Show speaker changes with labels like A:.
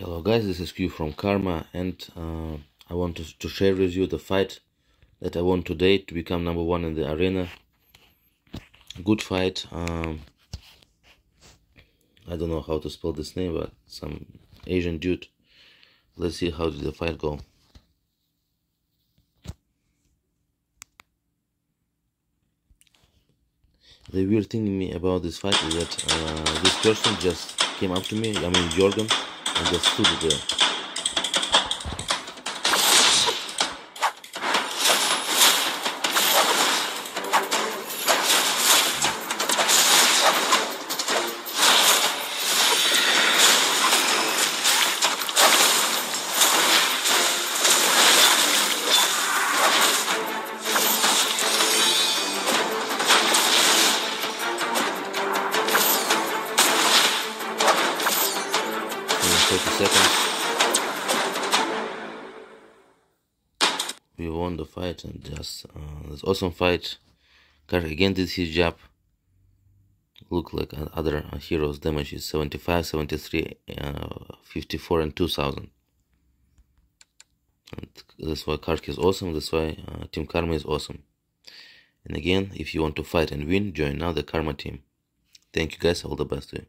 A: Hello guys, this is Q from Karma and uh, I want to, to, share with you the fight that I won today to become number one in the arena. Good fight. Um, I don't know how to spell this name, but some Asian dude. Let's see how did the fight go. The weird thing me about this fight is that uh, this person just came up to me, I mean Jorgen, and just stood there. 30 seconds. We won the fight and just uh, this awesome fight. Kark again did his job. Look like other heroes' damage is 75, 73, uh, 54, and 2000. And that's why Kark is awesome. That's why uh, Team Karma is awesome. And again, if you want to fight and win, join now the Karma team. Thank you guys. All the best to you.